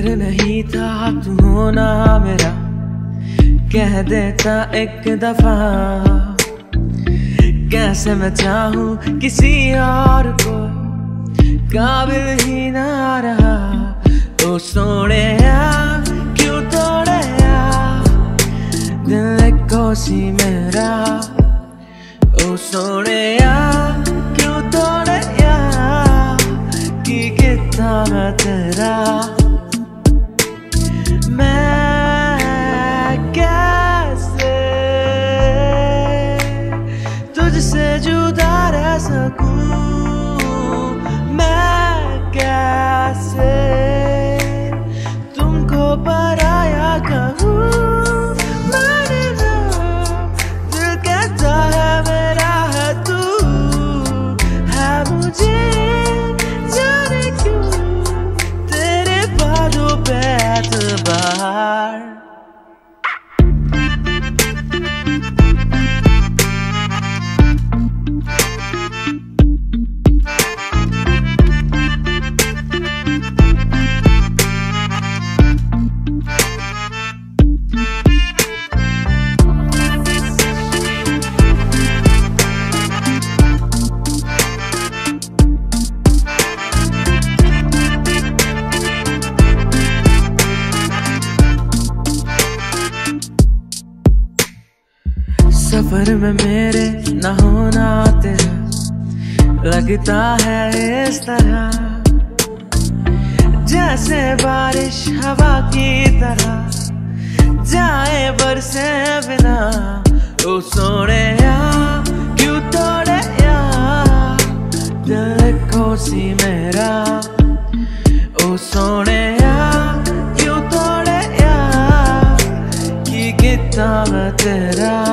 ज़िक्र नहीं था तू होना मेरा। कह देता एक दफ़ा, कैसे मैं चाहूँ किसी और को? काबिल ही ना रहा। तो सोने क्यों तोड़े दिल को सी मेरा। ओ सोने क्यों तोड़े कि कितना तेरा 就在 सफ़र में मेरे न होना तेरा। लगता है इस तरह। जैसे बारिश हवा की तरह। जाए बरसे बिना। ओ सोने क्यों तोड़े या। दिल सी मेरा। ओ सोने क्यों तोड़े या। कि कितना तेरा।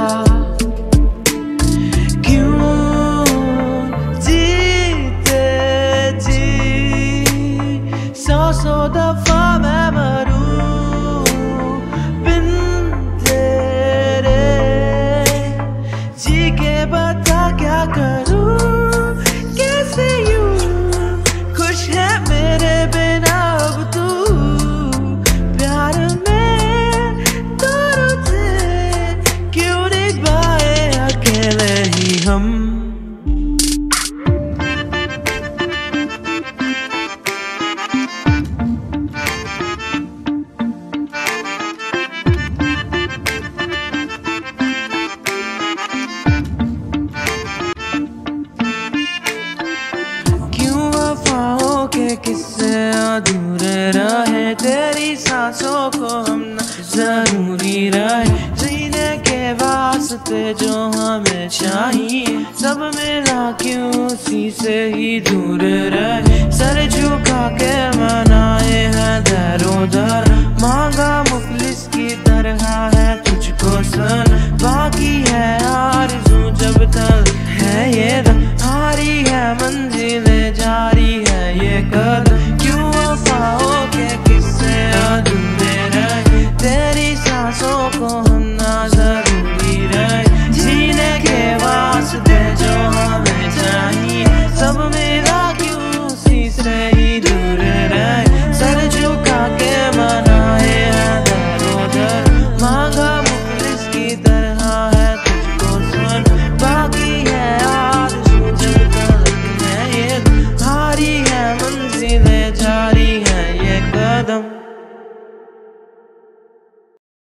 तेरी सांसों को हम ज़रूरी रहे। जीने के वास्ते जो हमें चाहिए, सब मिला क्यों उसी से ही दूर रहे। सर झुका के मनाए हैं दरो दर। मांगा मुफलिस की तरह है तुझको सन। बाकी है आरज़ू जब तक है ये